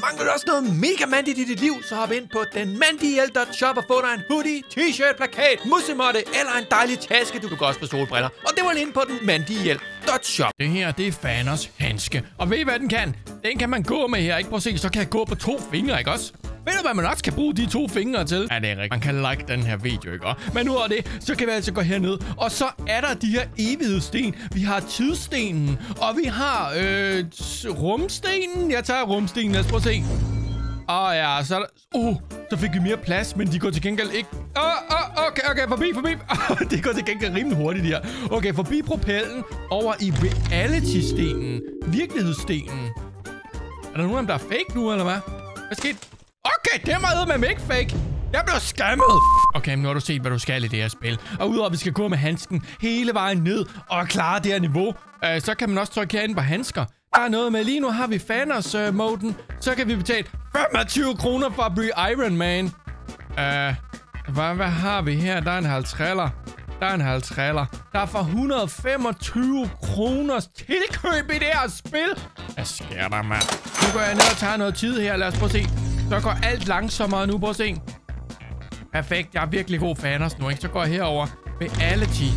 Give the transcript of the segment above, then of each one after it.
Mangler du også noget mega mandigt i dit liv, så hop ind på den og få dig en hoodie, t-shirt, plakat, mussemotte eller en dejlig taske. Du kan gå også på solbriller. Og det var ind på den. Det her, det er Faners handske. Og ved I, hvad den kan? Den kan man gå med her, ikke? Prøv at se, så kan jeg gå på to fingre, ikke også? Ved du, hvad man også kan bruge de to fingre til? Ja, det er rigtigt. Man kan like den her video, ikke? Men nu er det, så kan vi altså gå herned. Og så er der de her evighedssten. Vi har tidsstenen, og vi har øh, rumstenen. Jeg tager rumstenen, lad os prøve at se. Åh oh, ja, så er der... Uh, så fik vi mere plads, men de går til gengæld ikke... Åh, oh, oh, okay, okay, forbi, forbi. Oh, det går til gengæld rimelig hurtigt, de her. Okay, forbi propellen, over i reality-stenen. Virkelighedsstenen. Er der nogen af dem, der er fake nu, eller hvad? Hvad skete? Okay, det er meget med ikke fake. Jeg blev skammet. Okay, nu har du set, hvad du skal i det her spil. Og udover at vi skal gå med handsken hele vejen ned og klare det her niveau, øh, så kan man også trykke herinde på handsker. Der er noget med, lige nu har vi Fanners-moden. Øh, så kan vi betale 25 kroner for at blive Iron Man. Øh, hvad, hvad har vi her? Der er en halv trailer. Der er en halv trailer. Der er for 125 kroners tilkøb i det her spil. Hvad sker der, mand? Nu går jeg ned og tager noget tid her. Lad os prøve at se. Så går alt langsommere nu. Prøv at se. Perfekt. Jeg er virkelig god fans nu, ikke? Så går jeg herover Reality.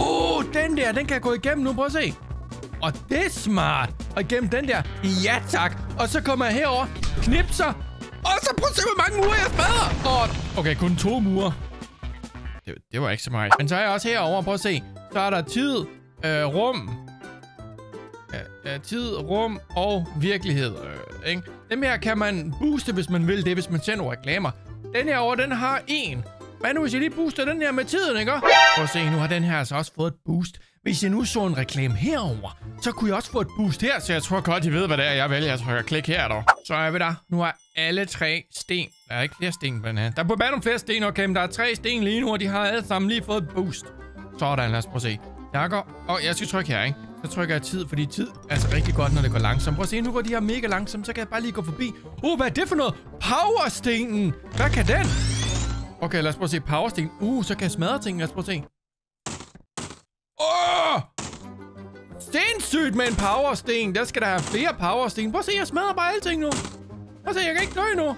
Åh, uh, den der, den kan jeg gå igennem nu. Prøv at se. Og det er smart. Og igennem den der. Ja, tak. Og så kommer jeg herover, knipser. Og så prøv at se, hvor mange mure jeg smadrer. Og... Okay, kun to mure. Det, det var ikke så meget. Men så er jeg også herover. Prøv at se. Så er der tid, øh, rum, øh, tid, rum og virkelighed. Øh, ikke? Dem her kan man booste, hvis man vil det, hvis man sender nogle reklamer. Den her over, den har en. Hvad nu, hvis jeg lige booster den her med tiden, ikke? Prøv at se, nu har den her altså også fået et boost. Hvis jeg nu så en reklame herover, så kunne jeg også få et boost her, så jeg tror godt, I ved, hvad det er, jeg vælger. Jeg trykker klik her, dog. Så er vi der. Nu har alle tre sten. Der er ikke flere sten på den her. Der er på nogle flere sten, okay, men der er tre sten lige nu, og de har alle sammen lige fået et boost. Sådan, lad os prøve at se. Jeg går... Og jeg skal trykke her, ikke? Så trykker jeg tid, fordi tid er altså rigtig godt, når det går langsomt. Prøv at se, nu går de her mega langsomt, så kan jeg bare lige gå forbi. Uh, hvad er det for noget? Powerstenen! Hvad kan den? Okay, lad os prøve at se powerstenen. Uh, så kan jeg smadre ting. Lad os prøve at se. Åh! Oh! Sindssygt med en powersten. Der skal der have flere powersten. Prøv at se, jeg smadrer bare alting nu. Prøv at se, jeg kan ikke dø nu.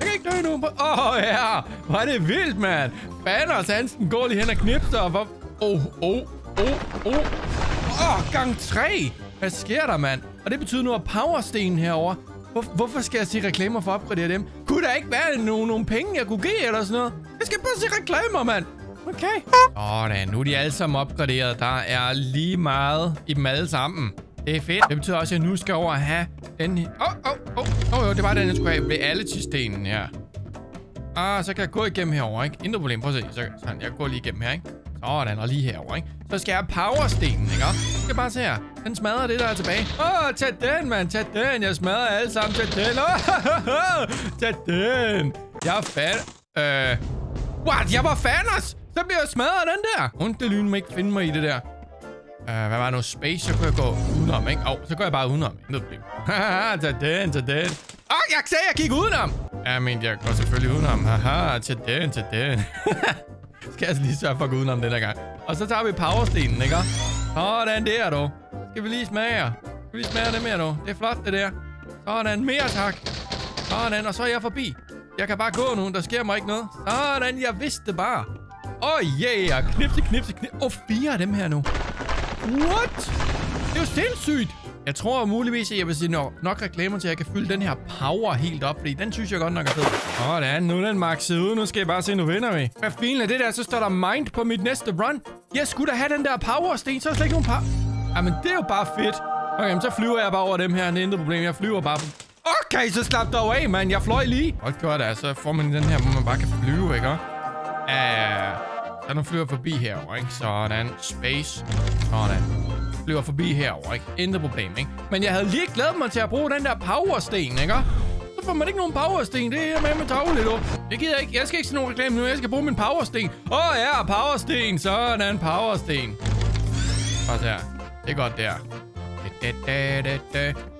Jeg kan ikke dø nu. Åh, oh, ja. Hvor er det vildt, mand. Banners Hansen altså, går lige hen og knipser. Åh, oh, oh, oh, oh. Åh, oh, gang 3! Hvad sker der, mand? Og det betyder nu, at powerstenen herover. Hvor, hvorfor skal jeg se reklamer for at opgradere dem? Kunne der ikke være nogen, nogen penge, jeg kunne give eller sådan noget? Jeg skal bare se reklamer, mand. Okay. Sådan, nu er de alle sammen opgraderet. Der er lige meget i dem alle sammen. Det er fedt. Det betyder også, at jeg nu skal over at have den. Åh, åh, åh. Åh, jo, det var den, jeg skulle have ved alle stenen her. Ah, så kan jeg gå igennem herover, ikke? Intet problem. Prøv at se. Så, sådan, jeg går lige igennem her, ikke? Sådan, og lige herover, ikke? Så skal jeg powerstenen, ikke? Jeg skal bare se her. Den smadrer det, der er tilbage. Åh, oh, tag den, mand. Tag den. Jeg smadrer alle sammen. Tag den. Oh, tag den. Jeg er fan. Øh... What? Jeg var Thanos? Så bliver jeg smadret den der. Und lyn må ikke finde mig i det der. Uh, hvad var det nu? Space, så kunne jeg gå udenom, ikke? Åh, oh, så går jeg bare udenom. Intet problem. Haha, tag den, tag den. Åh, oh, jeg sagde, jeg gik udenom. Ja, men jeg går selvfølgelig udenom. Haha, tag den, tag den. Skal jeg altså lige sørge for at gå udenom den der gang. Og så tager vi powerstenen, ikke? Sådan der, du. Skal vi lige smage? Skal vi lige smage det mere, du? Det er flot, det der. Sådan, mere tak. Sådan, og så er jeg forbi. Jeg kan bare gå nu, der sker mig ikke noget. Sådan, jeg vidste bare. Åh, oh, yeah. Knipse, knipse, knipse. Åh, oh, fire af dem her nu. What? Det er jo sindssygt. Jeg tror muligvis, at jeg vil sige nok, nok reklamer til, at jeg kan fylde den her power helt op, fordi den synes jeg godt nok er fed. Åh, oh, er nu er den maxet ud. Nu skal jeg bare se, nu vinder vi. Hvad fint er det der? Så står der mind på mit næste run. Jeg skulle da have den der power sten, så er slet ikke nogen power. Jamen, det er jo bare fedt. Okay, så flyver jeg bare over dem her. Det er intet problem. Jeg flyver bare. Okay, så slap dog af, mand. Jeg fløj lige. Godt godt, altså. får man den her, hvor man bare kan flyve, ikke? Ja, så nu flyver forbi herover, ikke? Sådan. Space. Sådan løber forbi herover, ikke? Intet problem, ikke? Men jeg havde lige glædet mig til at bruge den der powersten, ikke? Så får man ikke nogen powersten. Det er med med tavle, du. Jeg gider ikke. Jeg skal ikke se nogen reklame nu. Jeg skal bruge min powersten. Åh oh, ja, powersten. Sådan, powersten. Og der. Det er godt der.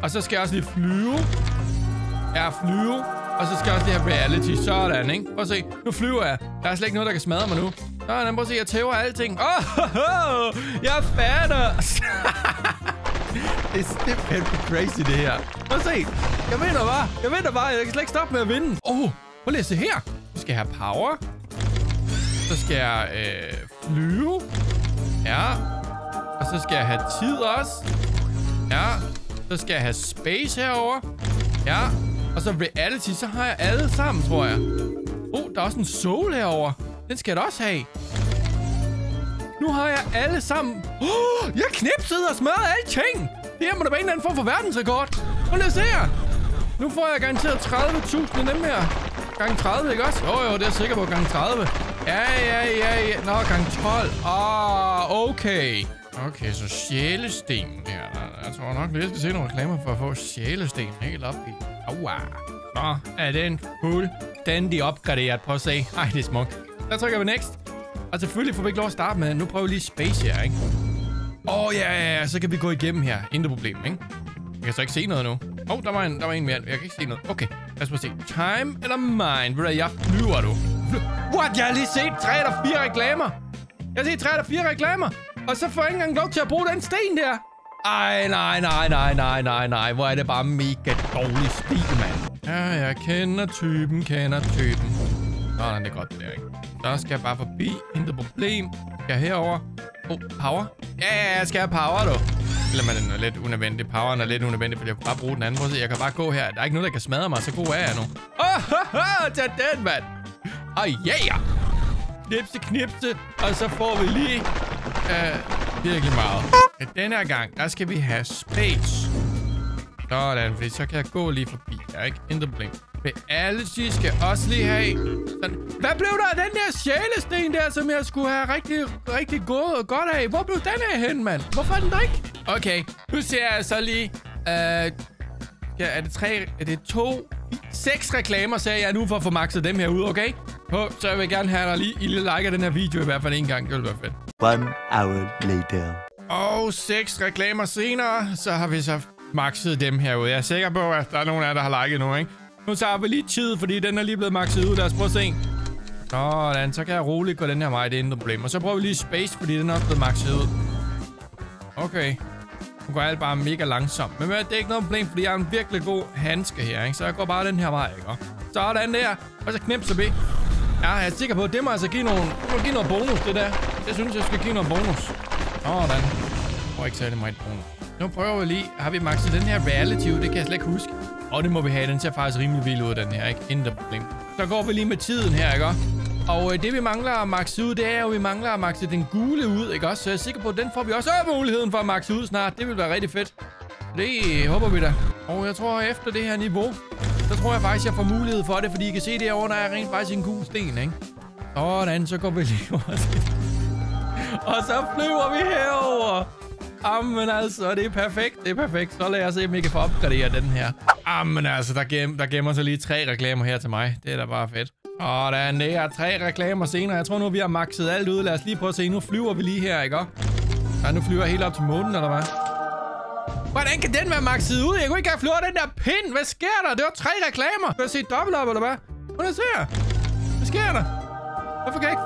Og så skal jeg også lige flyve. Ja, flyve. Og så skal jeg også lige have reality. Sådan, ikke? Prøv at se. Nu flyver jeg. Der er slet ikke noget, der kan smadre mig nu. Nå, lad mig se. Jeg tæver alting. Åh, oh, oh, jeg fatter. det, er, simpelthen crazy, det her. Prøv se. Jeg vinder bare. Jeg vinder bare. Jeg kan slet ikke stoppe med at vinde. Åh, oh, prøv lige at se her. Du skal have power. Så skal jeg øh, flyve. Ja. Og så skal jeg have tid også. Ja. Så skal jeg have space herover. Ja. Og så reality, så har jeg alle sammen, tror jeg. Oh, der er også en soul herover. Den skal jeg da også have. Nu har jeg alle sammen. Oh, jeg knipsede og smadrede alting. Det her må da være en eller anden form for verdensrekord. Prøv lige at se her. Nu får jeg garanteret 30.000 af dem her. Gang 30, ikke også? Jo, jo, det er jeg sikker på. Gang 30. Ja, ja, ja, ja. Nå, gang 12. Ah, okay. Okay, så sjælesten der. Jeg tror nok, vi skal se nogle reklamer for at få sjælesten helt op i. Aua. Ah. Så er den fuldstændig opgraderet. Prøv at se. Ej, det er smukt. Der trykker vi next. Og selvfølgelig får vi ikke lov at starte med. Nu prøver vi lige space her, ikke? Åh, oh, ja, ja, ja. Så kan vi gå igennem her. Intet problem, ikke? Jeg kan så ikke se noget nu. Åh, oh, der, var en, der var en mere. Jeg kan ikke se noget. Okay, lad os prøve se. Time eller mind? Ved du, jeg flyver, du. What? Jeg har lige set tre eller fire reklamer. Jeg har set tre eller fire reklamer. Og så får jeg ikke engang lov til at bruge den sten der. Ej, nej, nej, nej, nej, nej, nej. Hvor er det bare mega dårlig stil, mand. Ja, jeg kender typen, kender typen. Sådan, det er godt, det der, ikke? Så skal jeg bare forbi. Intet problem. Skal jeg herover. Oh, power? Ja, ja, jeg skal have power, du. Eller man er lidt unødvendig. Poweren er lidt unødvendig, fordi jeg kan bare bruge den anden. Prøv at se, jeg kan bare gå her. Der er ikke noget, der kan smadre mig. Så god er jeg nu. Ah, Åh, oh, tag den, mand. Ah, og ja, yeah. Knipse, knipse. Og så får vi lige... Uh, virkelig meget. Ja, den her gang, der skal vi have space. Sådan, fordi så kan jeg gå lige forbi. Jeg er ikke intet problem. Reality skal også lige have. Sådan. Hvad blev der af den der sjælesten der, som jeg skulle have rigtig, rigtig gået godt af? Hvor blev den af hen, mand? Hvorfor er den der ikke? Okay, nu ser jeg så lige... Uh, ja, er det tre... Er det to... Seks reklamer, sagde jeg nu, for at få makset dem her ud, okay? På, så jeg vil gerne have dig lige i lille like af den her video i hvert fald en gang. Det vil være fedt. One hour later. Og seks reklamer senere, så har vi så maxet dem herude. Jeg er sikker på, at der er nogen af jer, der har liket nu, ikke? Nu tager vi lige tid, fordi den er lige blevet maxet ud. Lad os prøve at se. Sådan, så kan jeg roligt gå den her vej. Det er intet problem. Og så prøver vi lige space, fordi den er også blevet maxet ud. Okay. Nu går alt bare mega langsomt. Men det er ikke noget problem, fordi jeg har en virkelig god handske her, ikke? Så jeg går bare den her vej, ikke? Sådan der. Og så knipser vi. Ja, jeg er sikker på, at det må altså give, nogle, det må give noget bonus, det der. Det synes jeg skal give noget bonus. Sådan. Jeg får ikke særlig meget bonus. Nu prøver vi lige. Har vi maxet den her reality ud? Det kan jeg slet ikke huske. Og det må vi have. Den ser faktisk rimelig vild ud, den her, ikke? Intet problem. Så går vi lige med tiden her, ikke? Og øh, det vi mangler at maxe ud, det er jo, at vi mangler at maxe den gule ud, ikke også? Så jeg er sikker på, at den får vi også øh, muligheden for at maxe ud snart. Det vil være rigtig fedt. Det øh, håber vi da. Og jeg tror, at efter det her niveau, så tror jeg faktisk, jeg får mulighed for det, fordi I kan se derovre, der er rent faktisk en gul sten, ikke? Sådan, så går vi lige over Og så flyver vi herover. Jamen altså, det er perfekt, det er perfekt. Så lad os se, om I kan få opgraderet den her. Jamen altså, der, gem, der gemmer sig lige tre reklamer her til mig. Det er da bare fedt. Og der er tre reklamer senere. Jeg tror nu, vi har maxet alt ud. Lad os lige prøve at se. Nu flyver vi lige her, ikke? Ja, nu flyver jeg helt op til månen, eller hvad? Hvordan kan den være maxet ud? Jeg kunne ikke have flyvet den der pind. Hvad sker der? Det var tre reklamer. Kan jeg se dobbelt op, eller hvad? Hvordan ser jeg? Hvad sker der? Hvorfor kan jeg ikke...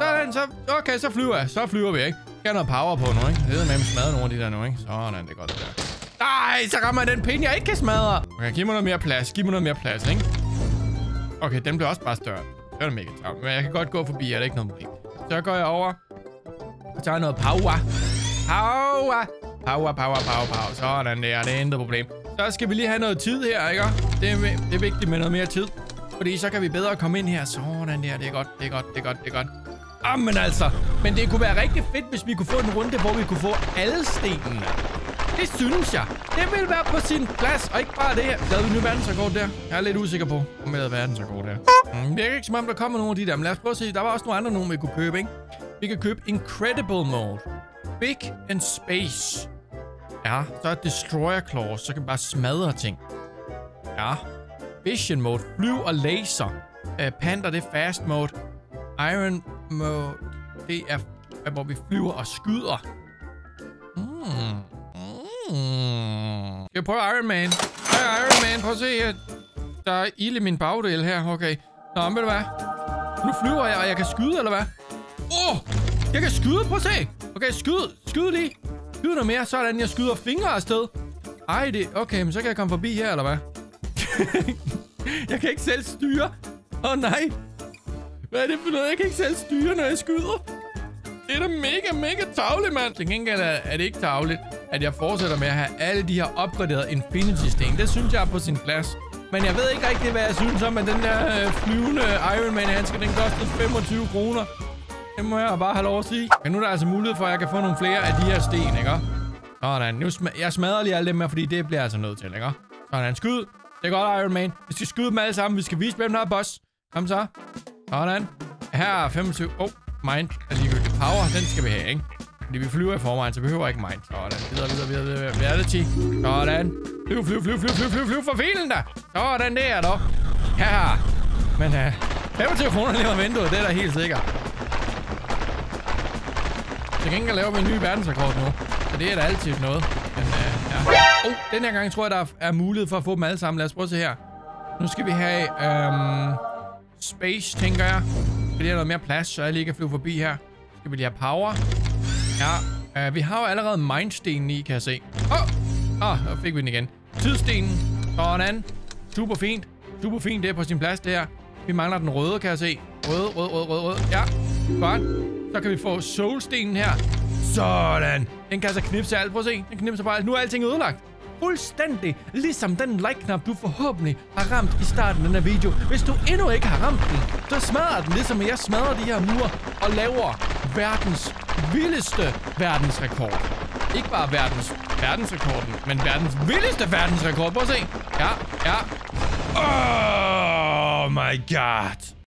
Sådan, så... Okay, så flyver jeg. Så flyver vi, ikke? Jeg noget power på nu, ikke? Det er med at smadre nogle af de der nu, ikke? Sådan, det er godt, det der. Nej, så rammer jeg den pind, jeg ikke kan smadre. Okay, giv mig noget mere plads. Giv mig noget mere plads, ikke? Okay, den bliver også bare større. Det er mega travlt. Men jeg kan godt gå forbi, er det ikke noget problem. Så går jeg over. Og tager noget power. Power. Power, power, power, power. Sådan der, det er intet problem. Så skal vi lige have noget tid her, ikke? Det er, det er vigtigt med noget mere tid. Fordi så kan vi bedre komme ind her. Sådan der, det er godt, det er godt, det er godt, det er godt. Ah, Jamen altså. Men det kunne være rigtig fedt, hvis vi kunne få en runde, hvor vi kunne få alle stenene. Det synes jeg. Det vil være på sin plads, og ikke bare det her. Lavede vi nu verdensrekord der? Jeg er lidt usikker på, om jeg lavede verdensrekord der. Mm, det virker ikke som om, der kommer nogle af de der. Men lad os prøve at se. Der var også nogle andre nogen, vi kunne købe, ikke? Vi kan købe Incredible Mode. Big and Space. Ja, så er Destroyer Claws. Så kan vi bare smadre ting. Ja. Vision Mode. Flyv og laser. Øh, uh, Panda, det er Fast Mode. Iron må... Det er, hvor vi flyver og skyder. Mm. Mm. Skal jeg prøve Iron Man? Hey, Iron Man, prøv at se her. Der er ild i min bagdel her, okay. Nå, ved du hvad? Nu flyver jeg, og jeg kan skyde, eller hvad? Åh! Oh, jeg kan skyde, prøv at se. Okay, skyd. Skyd lige. Skyd noget mere, sådan jeg skyder fingre afsted. Ej, det... Okay, men så kan jeg komme forbi her, eller hvad? jeg kan ikke selv styre. Åh oh, nej. Hvad er det for noget? Jeg kan ikke selv styre, når jeg skyder. Det er da mega, mega tavligt, mand. Til gengæld er, er det ikke tavligt, at jeg fortsætter med at have alle de her opgraderede Infinity-sten. Det synes jeg er på sin plads. Men jeg ved ikke rigtig, hvad jeg synes om, at den der øh, flyvende Iron Man handske, den kostede 25 kroner. Det må jeg bare have lov at sige. Men nu er der altså mulighed for, at jeg kan få nogle flere af de her sten, ikke? Sådan, nu sm jeg smadrer lige alle dem her, fordi det bliver jeg altså nødt til, ikke? Sådan, skyd. Det er godt, Iron Man. Vi skal skyde dem alle sammen. Vi skal vise, hvem der er boss. Kom så. Sådan. Her er 25. Åh, oh, mind er ligegyldigt. Power, den skal vi have, ikke? Fordi vi flyver i forvejen, så behøver ikke mind. Sådan. Videre, videre, videre, videre. Hvad er det, 10? Sådan. Flyv, flyv, flyv, flyv, flyv, flyv, flyv for filen der. Sådan der, dog. Her. Men øh, uh, 25 kroner lige om vinduet, det er da helt sikkert. Til gengæld laver vi en ny verdensrekord nu. Så det er da altid noget. Men, uh, ja. Oh, den her gang tror jeg, der er mulighed for at få dem alle sammen. Lad os prøve at se her. Nu skal vi have Øhm space, tænker jeg. Fordi der er noget mere plads, så jeg lige kan flyve forbi her. Skal vi lige have power. Ja, øh, vi har jo allerede mindstenen i, kan jeg se. Åh, oh! oh, der fik vi den igen. Tidsstenen. Sådan. Super fint. Super fint, det er på sin plads, det her. Vi mangler den røde, kan jeg se. Rød, rød, rød, rød, rød. Ja, godt. Så kan vi få soulstenen her. Sådan. Den kan altså knipse alt. Prøv at se. Den knipser bare alt. Nu er alting ødelagt. Fuldstændig ligesom den like-knap, du forhåbentlig har ramt i starten af den her video. Hvis du endnu ikke har ramt den, så smadrer den, ligesom jeg smadrer de her mure og laver verdens vildeste verdensrekord. Ikke bare verdens verdensrekorden, men verdens vildeste verdensrekord. Prøv at se. Ja, ja. Oh my god.